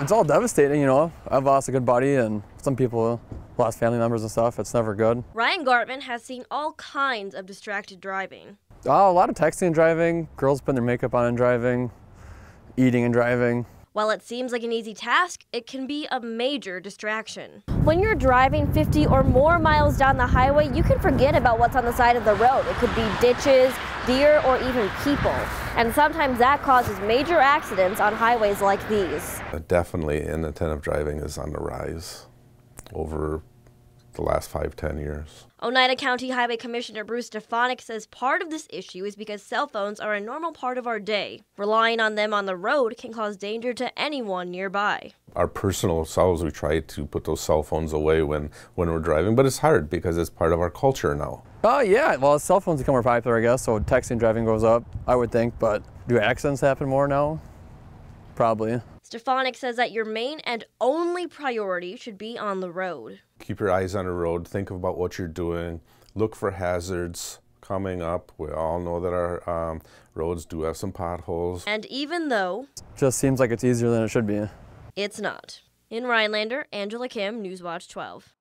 It's all devastating, you know. I've lost a good buddy and some people lost family members and stuff. It's never good. Ryan Gartman has seen all kinds of distracted driving. Uh, a lot of texting and driving, girls putting their makeup on and driving, eating and driving. While it seems like an easy task, it can be a major distraction. When you're driving 50 or more miles down the highway, you can forget about what's on the side of the road. It could be ditches, deer, or even people. And sometimes that causes major accidents on highways like these. Definitely inattentive driving is on the rise over the last five, ten years. Oneida County Highway Commissioner Bruce Stefanik says part of this issue is because cell phones are a normal part of our day. Relying on them on the road can cause danger to anyone nearby. Our personal selves, we try to put those cell phones away when, when we're driving, but it's hard because it's part of our culture now. Oh, uh, yeah. Well, cell phones become more popular, I guess, so texting driving goes up, I would think, but do accidents happen more now? Probably. Stefanik says that your main and only priority should be on the road. Keep your eyes on the road, think about what you're doing, look for hazards coming up. We all know that our um, roads do have some potholes. And even though... Just seems like it's easier than it should be. It's not. In Rhinelander, Angela Kim, Newswatch 12.